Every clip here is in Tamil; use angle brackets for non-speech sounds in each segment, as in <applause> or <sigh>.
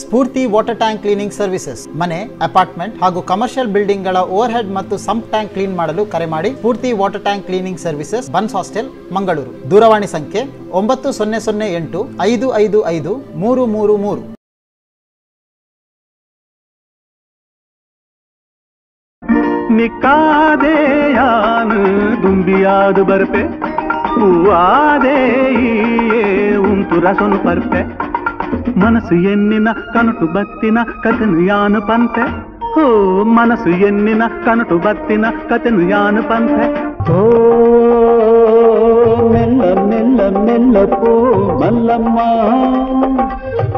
ಸ್ಫೂರ್ತಿ ವಾಟರ್ ಟ್ಯಾಂಕ್ ಕ್ಲೀನಿಂಗ್ ಸರ್ವಿಸಸ್ ಮನೆ ಅಪಾರ್ಟ್ಮೆಂಟ್ ಹಾಗೂ ಕಮರ್ಷಿಯಲ್ ಬಿಲ್ಡಿಂಗ್ ಗಳ ಓವರ್ ಹೆಡ್ ಮತ್ತು ಸಂಪ್ ಟ್ಯಾಂಕ್ ಕ್ಲೀನ್ ಮಾಡಲು ಕರೆ ಮಾಡಿ Spoorthi water tank cleaning services Bunts hostel Mangaluru ದೂರವಾಣಿ ಸಂಖ್ಯೆ ಒಂಬತ್ತು ಸೊನ್ನೆ ಸೊನ್ನೆ ಎಂಟು ಐದು ಐದು ಐದು ಮೂರು ಮೂರು ಮೂರು ಬರ್ಪೆ ಉಂಟು ರಸನು ಬರ್ಪೆ మనసు ఎన్నిన కనుటు బత్తిన కథను యాను పంత ఓ మనసు ఎన్నిన కనుటు బత్తిన కథను యాను పంత ఓ మెల్ల మెల్ల మెల్ల పో మల్లమ్మ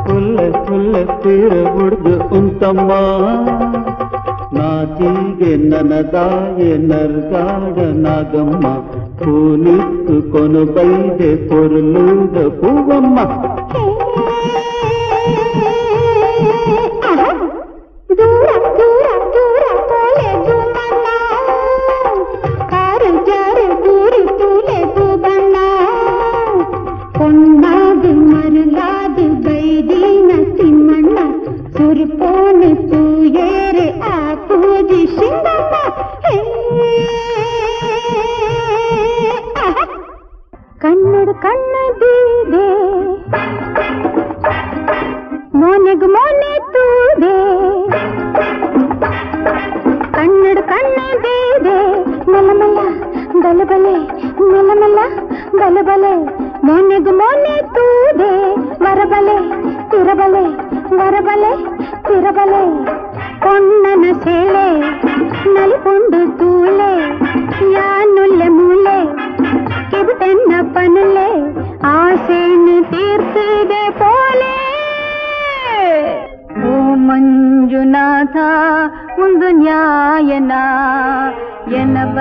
పుల్ల పుల్ల తీర ఉడుదు ఉంతమ్మ ನಾಚೀಗೆ ನನದಾಯ ನರ್ಗಾಡ ನಾಗಮ್ಮ ಪೂನಿತ್ತು ಕೊನು ಬೈದೆ ಪೊರುಲೂದ ಪೂವಮ್ಮ పోనిపు ఏరి ఆ పూజి సింగమ్మ కన్నుడు కన్న దీదే మోనగు మోనే తూదే కన్నుడు కన్న దీదే మెలమెల బలబలే మెలమెల బలబలే మోనగు మోనే తూదే వరబలే తిరబలే వరబలే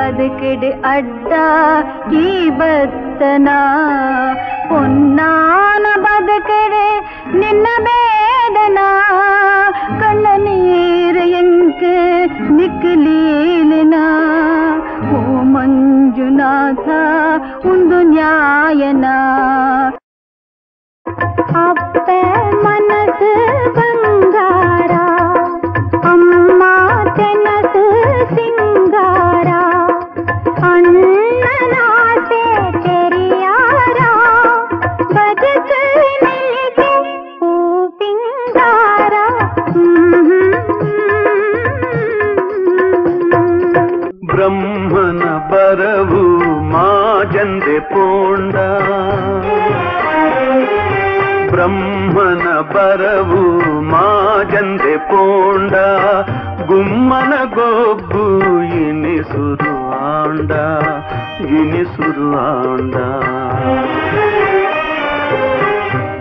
பதுக்கிடு அட்டா கீபத்தனா பொன்னான பதுக்கிடு நின்ன வேதனா கண்ண நீர் எங்கு நிக்கலீலினா ஓ மஞ்சுநாதா உந்து நியாயனா அப்ப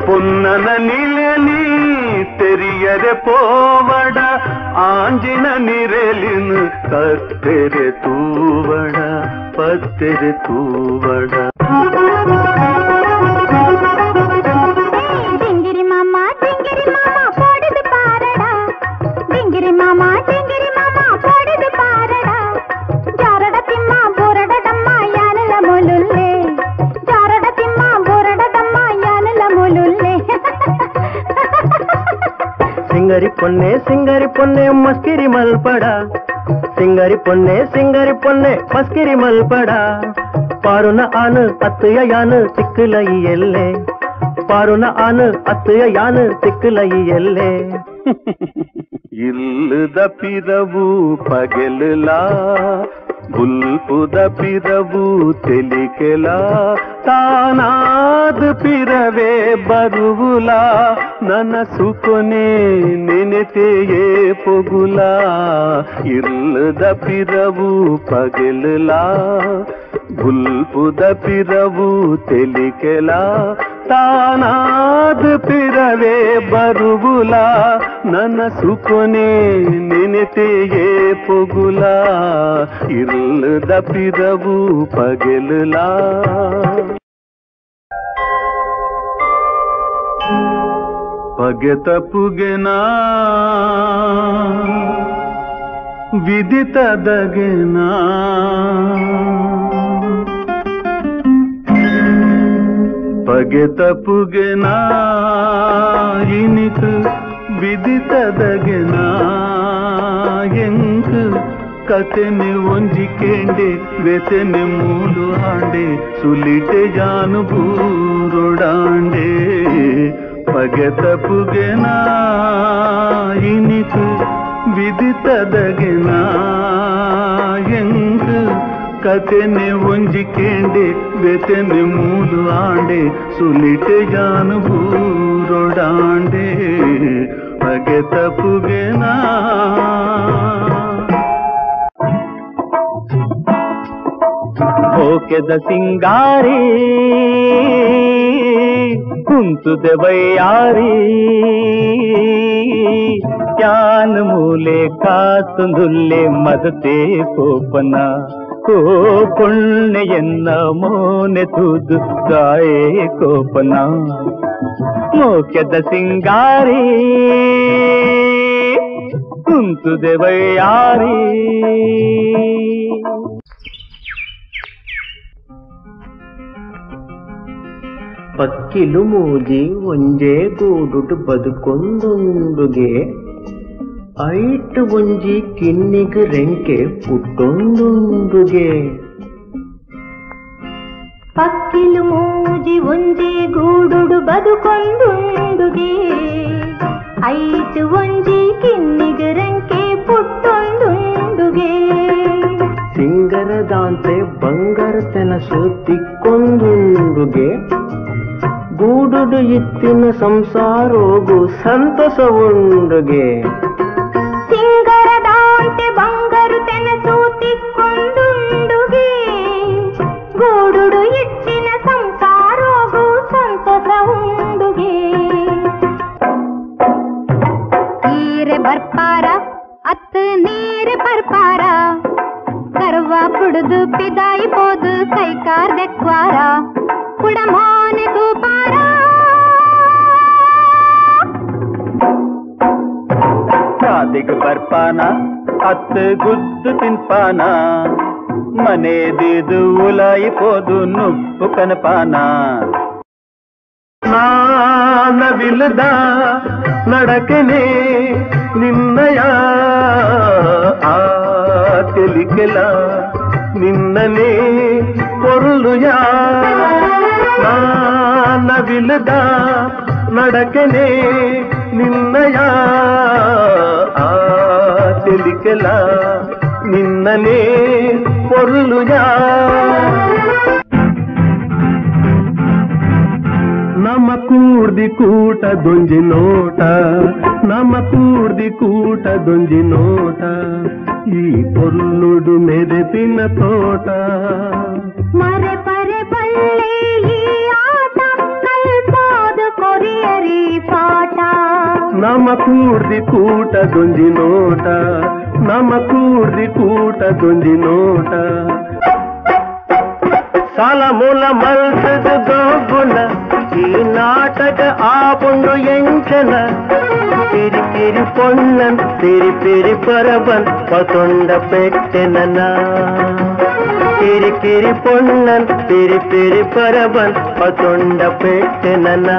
பொன்னன நிழலி தெரியರೆ போவಡ ಆಂಜಿನ ನಿರಲಿನು ಕತ್ತೆರೆ ತೂವಡ ಪತ್ತೆರೆ ತೂವಡ சிங்கரி பொண்ணே சிங்கரி பொண்ணே மஸ்கிரி மல்படா சிங்கரி பொண்ணே சிங்கரி பொண்ணே மஸ்கிரி மல்படா பாருன ஆனு அத்துய யானு திக்குலை எல்லே பாருன ஆனு அத்துய யானு திக்குலை எல்லே <laughs> ಇಲ್ಲದ ಪಿರವು ಪಗೆಲ ಬುಲ್ಪುದ ಪಿರವು ತೆಲಿಕೆಲ ತಾನಾದ ಪಿರವೇ ಬರುವುಲ ನನಸುಕೊನೆ ನೆನೆತೆಯೇ ಪೊಗುಲ ಇಲ್ಲದ ಪಿರವು ಪಗೆಲ ಬುಲ್ಪುದ ಪಿರವು ತೆಲಿಕೆಲ ತಾನಾ ಅದು ಪಿರವೇ ಬರುವುಲ ನನ್ನ ಕೊನೆ ನೆನೆತೆಯೇ ಪೊಗುಲ ಇಲ್ಲದ ಪಿರವು ಪಗೆಲುಲ ಪಗೆತ ಪುಗೆನ ವಿದಿತದಗೆನಾ ಬಗೆ ತಪ್ಪುಗೆ ನಾ ಇನಿತು ಬಿದಿತದಗೆ ನಾಯಂಕು ಕತೆನೆ ಒಂಜಿ ಕೇಂಡೆ ವೆತೆನೆ ಮೂಡು ಆಂಡೆ ಸುಲಿಟೆ ಜಾನು ಭೂರುಡಾಂಡೆ ಬಗೆ ತಪ್ಪುಗೆ ನಾ ಇನಿತು ವಿಧಿತದಗೆ ನಾಯಂಕು ಕತೆನೆ ಒಂಜಿ ಕೇಂಡೆ ವೆತೆನೆ ಮೂಲು ಆಂಡೆ ಸುಲಿಟೆ ಜಾನು ಬೂರೊಡಾಂಡೆ ಬಗೆ ತಪ್ಪುಗೆನಾ ಹೋಕೆದ ಸಿಂಗಾರಿ ಕುಂತುದೆ ಬಯ್ಯಾರಿ ಜ್ಞಾನ ಮೂಲೆ ಕಾತುಂದುಲ್ಲೆ ಮದತೆ ಕೋಪನ ಕೋ ಪೊಣ್ಣೆಯನ್ನ ಮೋನೆ ತೂದು ಗಾಯೆ ಕೋಪನ ಮೋಕ್ಯದ ಸಿಂಗಾರಿ ಕುಂತು ದೇವಯಾರಿ ಪಕ್ಕಿಲು ಮೂಜಿ ಒಂಜೇ ಗೂಡುಟು ಬದುಕೊಂದುಂಡುಗೆ ಐಟ್ ಒಂಜಿ ಕಿನ್ನಿಗ್ ರೆಂಕೆ ಪುಟ್ಟೊಂದುಂಡುಗೆ ಪಕ್ಕಿಲು ಮೂಜಿ ಒಂಜಿ ಗೂಡುಡು ಬದುಕೊಂದುಂಡುಗೆ ಐಟ್ ಒಂಜಿ ಕಿನ್ನಿಗ್ ರೆಂಕೆ ಪುಟ್ಟೊಂದುಂಡುಗೆ ಸಿಂಗರದಾಂತೆ ಬಂಗಾರ ತೆನಸು ತಿಕ್ಕೊಂದುಂಡುಗೆ ಗೂಡುಡು ಇತ್ತಿನ ಸಂಸಾರೋಗು ಸಂತಸ ಉಂಡುಗೆ ಸಿಂಗರದ ಅಂಟೆ ಬಂಗರು ತೆನ ಸೂತಿಕೊಂಡುಂಡುಗೆ ಗೂಡುಡು ಇಟ್ಟಿನ ಸಂಸಾರೋಗು ಸಂತಸ ಉಂಡುಗೆ ಈರೆ ಬರ್ಪಾರ ಅತ್ತ ನೀರೆ ಬರ್ಪಾರ ಕರ್ವ ಕುಡಿದು ಪಿದಾಯಿ ಬೋದು ಕೈಕಾರ್ ದೆಕ್ವಾರ ಕುಡಮೋನೆ ತೂಪಾರಾ ಶಾದಿಗೆ ಬರ್ಪಾನ ಅತ್ತ ಗುದ್ದು ತಿನ್ಪಾನ ಮನೆದಿದು ಉಲಾಯಿಪೋದು ನುಪ್ಪು ಕನಪಾನ ನಾನವಿಲ್ಲದ ನಡಕನೆ ನಿನ್ನಯ ಆ ತಿಳಿಕೆಲ ನಿನ್ನನೇ పొరులుయా నాన్న విలుదా నడకనే నిన్నయా మెలికెల నిన్ననే పొరులుగా నమ కూర్ది కూట దొంజి నోట నమ కూర్ది కూట దొంజి నోట ఈ పొల్లుడు మెరపిన తోట మరపరే పల్లె ఈ ఆట కల్పోదు కొరియరి పాట ನಮ ಕೂಡ್ದಿ ಕೂಟ ದೊಂಜಿ ನೋಟ ನಮ ಕೂಡ್ದಿ ಕೂಟ ದೊಂಜಿ ನೋಟ ಸಾಲ ಮೂಲ ಮಲ್ಸದ ದೊಗ್ಗುನ ಈ ನಾಟಕ ಆ ಪುಂಡು ಎಂಚನ பெரி பெரி பொன்னன் பெரி பெரி பரபன் பதொண்ட பெட்டெனனா பெரி பெரி பொன்னன் பெரி பெரி பரபன் பதொண்ட பெட்டெனனா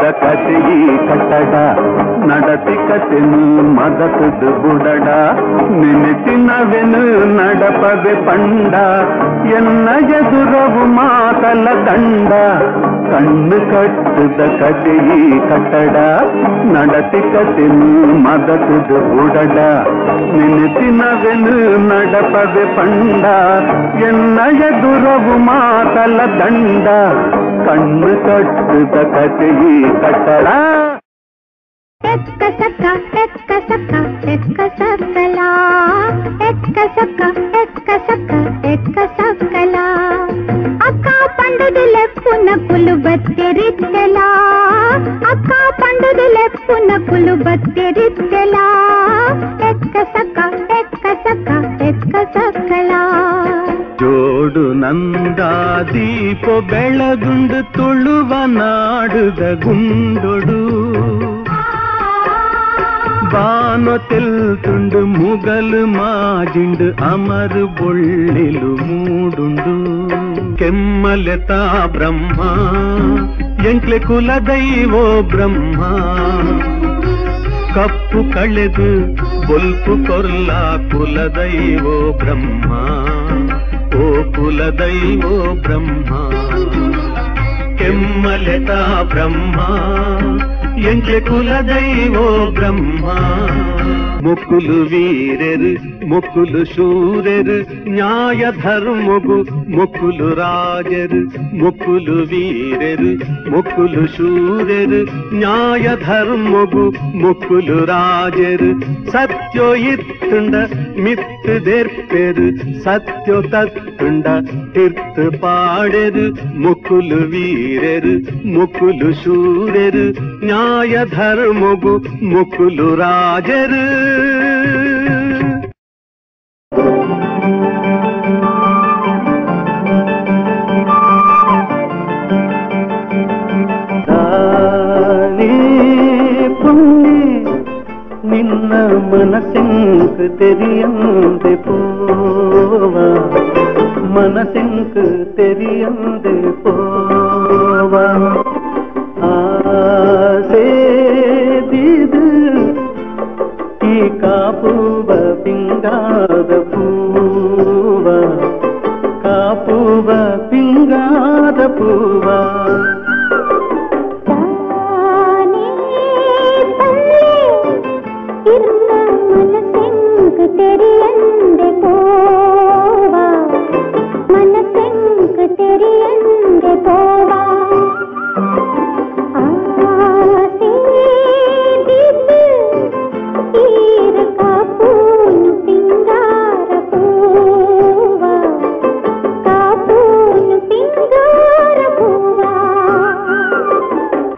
ನಡೆದ ಕತೆ ಈ ಕಟ್ಟಡ நடத்தி கட்டினு மதத்துது புடடா நினைத்தினவெனு நடப்பது பண்டா என்ன எதுரவு மாதல தண்டா கண்ணு கட்டுத கதையி கட்டடா நடத்தி கட்டினு மதத்துது புடடா நினைத்தினவெனு நடப்பது பண்டா என்ன எதுரவு மாதல தண்டா ಕಣ್ಣು ಕಟ್ಟುದ ಕತೆ ಈ ಕಟ್ಟಡ ಎಕ್ಕ ಸಕ್ಕ ಎಕ್ಕ ಸಕ್ಕ ಎಕ್ಕ ಸಕ್ಕಲ ಎಕ್ಕ ಸಕ್ಕ ಎಕ್ಕ ಸಕ್ಕ ಎಕ್ಕ ಸಕ್ಕಲ అక్క పండుదలెప్పున కులు బత్తెరిత్తలా అక్క పండుదలెప్పున కులు బత్తెరిత్తలా ఎక్క సక్క ఎక్క సక్క ఎక్క సక్కలా ಜೋಡು ನಂದಾದೀಪ ಬೆಳಗುಂಡು ತುಳುವ ನಾಡುದ ಗುಂಡೊಡು ಬಾನು ತಿಲ್ತುಂಡು ಮುಗಲು ಮಾಜಿಂಡು ಅಮರು ಬೊಳ್ಳಿಲು ಮೂಡುಂಡು ಕೆಮ್ಮಲೆತಾ ಬ್ರಹ್ಮ ಎಂಟ್ಲೆ ಕುಲ ದೈವೋ ಬ್ರಹ್ಮ ಕಪ್ಪು ಕಳೆದು ಬೊಲ್ಪು ಕೊರ್ಲ ಕುಲ ದೈವೋ ಬ್ರಹ್ಮ ಓ ಕುಲ ದೈವೋ ಬ್ರಹ್ಮ ಕೆಮ್ಮಲೆತಾ ಬ್ರಹ್ಮ ಎಂಚೆ ಕುಲದೈವೋ ಬ್ರಹ್ಮ ಮೊಕ್ಕುಲು ವೀರರು ಮೊಕ್ಕುಲು ಶೂರರು ನ್ಯಾಯ ಧರ್ಮಗು ಮೊಕ್ಕುಲು ರಾಜರು ಮೊಕ್ಕುಲು ವೀರರು ಮೊಕ್ಕುಲು ಶೂರರು ನ್ಯಾಯ ಧರ್ಮಗು ಮೊಕ್ಕುಲು ರಾಜರು ಸತ್ಯೋ ಇತ್ತುಂಡ மித்து தேர்ப்பெரு சத்யோ தத்துண்ட திர்த்து பாடரு முக்குலு வீரரு முக்குலு சூரரு ஞான மாயதர்முகு முக்குலு ராஜரு நின்ன மனசிற்கு தெரியும் போவா மனசிற்கு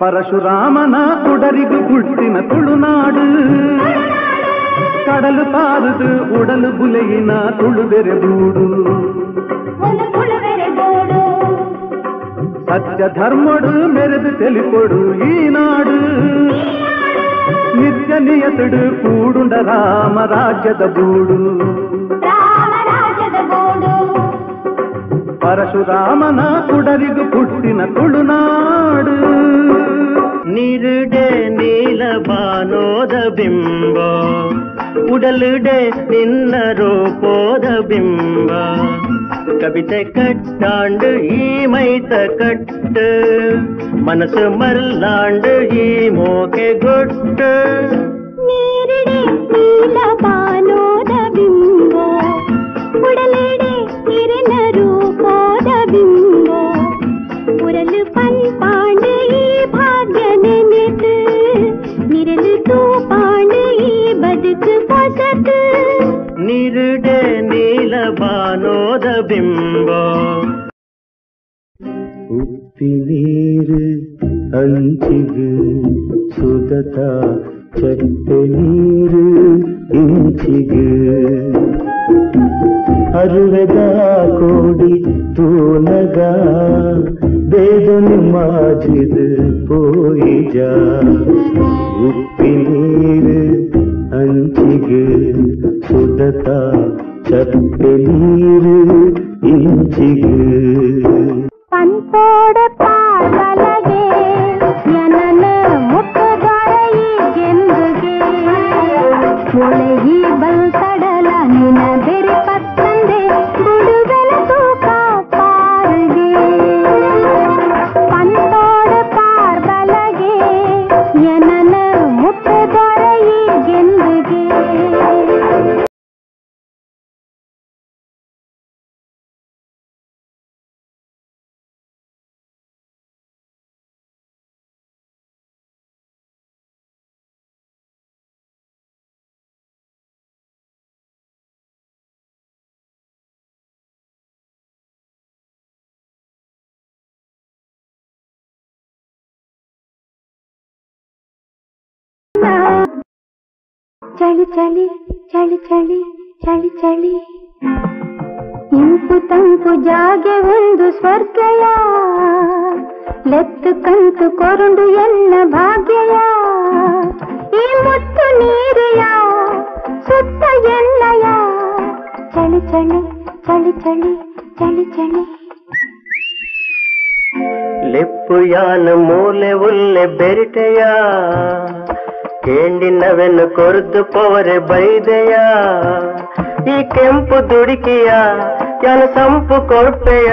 ಪರಶುರಾಮನ ಉಡರಿದು ಗುಡ್ಡಿನ ತುಳುನಾಡು కడలు ತಾರದು ఉడలు బులైన ತುಳುಬೆರೆ ಬೂಡು సత్య ధర్ముడు మెరుదు తెలిపొడు ఈనాడు నిత్య నియతుడు కూడుండ రామరాజ్యద బూడు పరశురామన కుడరిగు పుట్టిన తుడునాడు నిరుడే నీల బానోద బింబో ಉಡಲುಡೆ ನಿನ್ನರು ಪೋದ ಬಿಂಬ ಕವಿತೆ ಕಟ್ಟಾಂಡು ಈ ಮೈತ ಕಟ್ಟು ಮನಸ್ಸು ಮರ್ಲಾಂಡು ಈ ಮೋಕೆ ಗೊಟ್ಟು ನೀರಿಡೆ ನೀಲಬಾ இது போய் ஜா உப்பினீரு ಅಂಚಿಗೆ ಸುದತ ಚಪ್ಪೆ ನೀರು ಇಂಚಿಗೆ ಪಂತೋಡ ಪಾಲಗೆ ಜನನ ಮುಟ್ಟದಾಯಿ ಗೆಂದುಗೆ ಒಳಗಿ ಚಳಿ ಚಳಿ ಚಳಿ ಚಳಿ ಚಳಿ ಚಳಿ ಇಂಪು ತಂಪು ಜಾಗೆ ಒಂದು ಸ್ವರ್ಗಯ ಲೆತ್ತು ಕಂತು ಕೊರುಂಡು ಎಲ್ಲ ಭಾಗ್ಯಯ ಈ ಮುತ್ತು ನೀರೆಯ ಸುತ್ತ ಎಲ್ಲಯ ಚಳಿ ಚಳಿ ಚಳಿ ಚಳಿ ಚಳಿ ಚಳಿ ಲೆಪ್ಪು ಯಾನ ಮೂಲೆ ಉಲ್ಲೆ ಬೆರಿಟೆಯ ಕೇಳಿಲ್ಲವೆನ್ನು ಕೊರ್ದು ಪೋವರೆ ಬೈದೆಯ ಈ ಕೆಂಪು ದುಡುಕಿಯ ಯಾನ ಸಂಪು ಕೊಡ್ಪೆಯ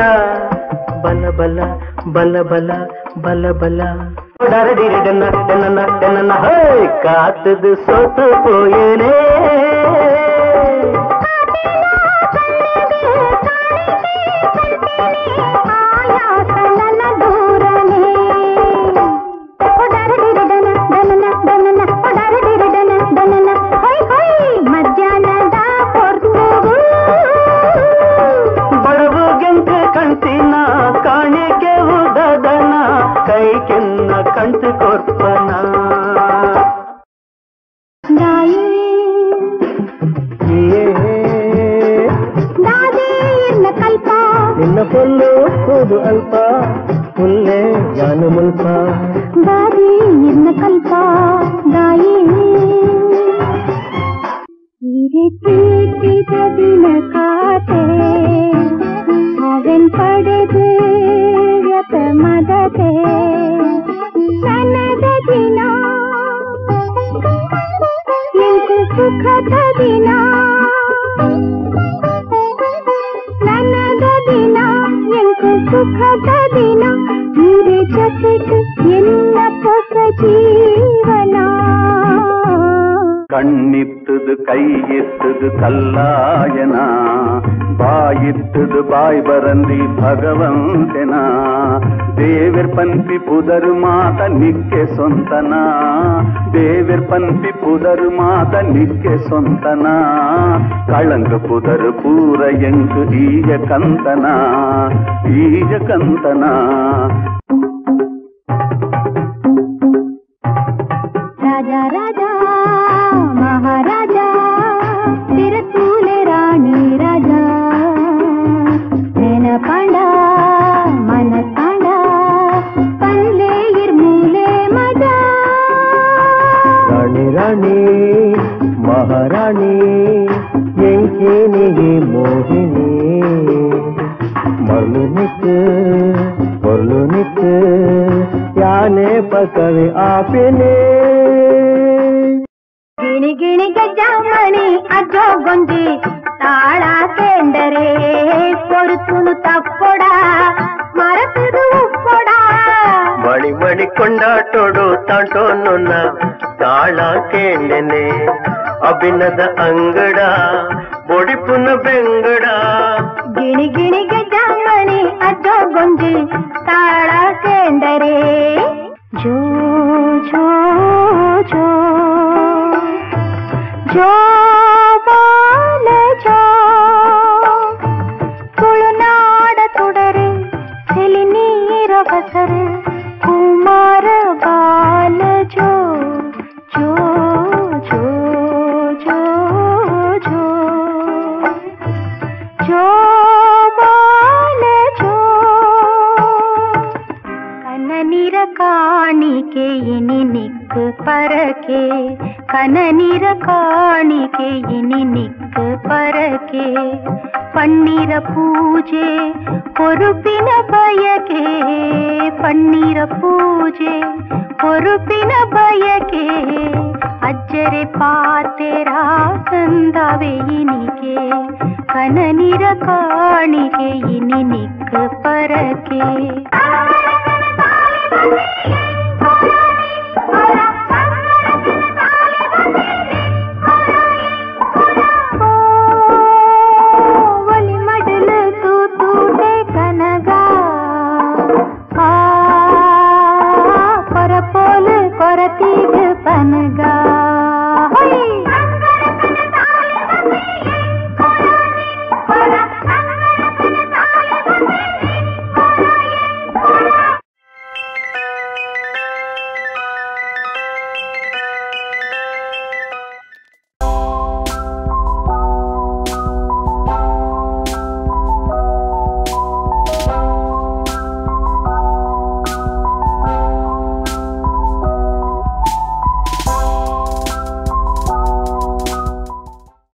ಬಲ ಬಲ ಬಲ ಬಲ ಬಲ ಬಲ காத்துது ಸೋತು போயினே दिल का ಕಲ್ಲಾಯನಾ ಬಾಯಿತ್ತದು ಬಾಯ್ ಬರಂದಿ ಭಗವಂತನಾ ದೇವಿರ್ ಪಂಪಿ ಪುದರು ಮಾತ ನಿಕ್ಕೆ ಸ್ವಂತನಾ ದೇವಿರ್ ಪಂಪಿ ಪುದರು ಮಾತ ನಿಕ್ಕೆ ಸ್ವಂತನಾ ಕಳಂಗ ಪುದರು ಪೂರ ಎಂಟು ಈಜ ಕಂತನಾ ಈಜ ಕಂತನಾ మహారాణి మహారాణి ఎంకేని మోహిని మరలు నిక్ యానే పకవి ఆపినే ಗಿಣಿ ಗಿಣಿ ಗಜ್ಜಾಮಣಿ ಅಜ್ಜೋ ಗೊಂಜಿ ತಾಳ ಕೇಂದರೆ ಕೊರುತುನು ತಪ್ಪೊಡ ಮಳಿ ಕೊಂಡ ತೊಡು ತಾಟೋ ನೊನ್ನ ತಾಳ ಕೇಳೆನೆ ಅಭಿನದ ಅಂಗಡ ಬೊಡಿಪುನ ಬೆಂಗಡ ಗಿಣಿ ಗಿಣಿಗೆ ಜಾಮಣಿ ಅಥವಾ ಗೊಂದಿ ತಾಳ காணிக்கே இனி ನಿಕ್ಕ பறக்கே பன்னிர பூஜே பொறுப்பின பயக்கே பன்னிர பூஜே பொறுப்பின பயக்கே அஜரே பார்த்தேரா சந்தாவே இனிக்கே கனநிற காணிக்கே இனி நிக்க God.